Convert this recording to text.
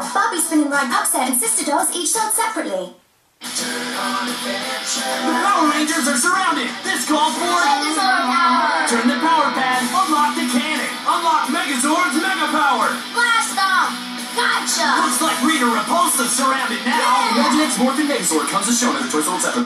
now. Barbie Spinning Ride Puck Set and Sister Dolls each sold separately. The Power Rangers are surrounded. This calls for Megazord power! turn the power pad, unlock the cannon, unlock Megazord's mega power. Blast off! Gotcha! Looks like Rita Repulsa's surrounded now. Yeah. Imaginext Morphin Megazord comes as shown in the toy sold separately.